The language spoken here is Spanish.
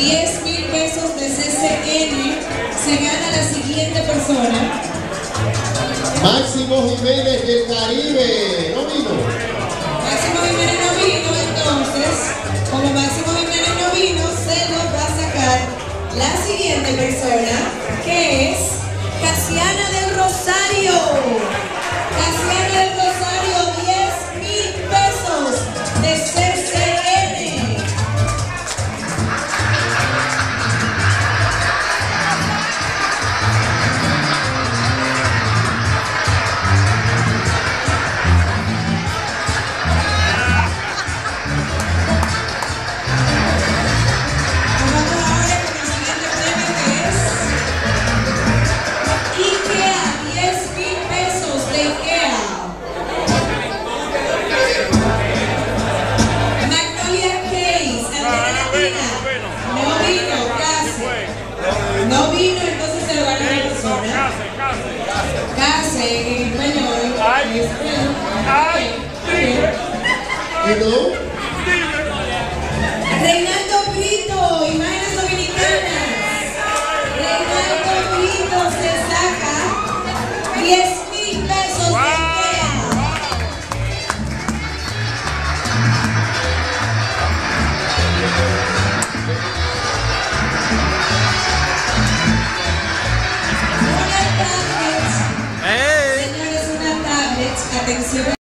10 mil pesos de CCN se gana la siguiente persona. Máximo Jiménez del Caribe, no vino. Máximo Jiménez no vino, entonces, como Máximo Jiménez no vino, se nos va a sacar la siguiente persona, que es Casiana del Rosario. Casiana del Rosario, 10 mil pesos de CCN. vino, entonces se lo ganó la persona. Case, en español. Ay, este, ay, ¿Y Reinaldo Brito, imágenes dominicanas. Reinaldo Brito se saca 10 mil pesos de IKEA. tem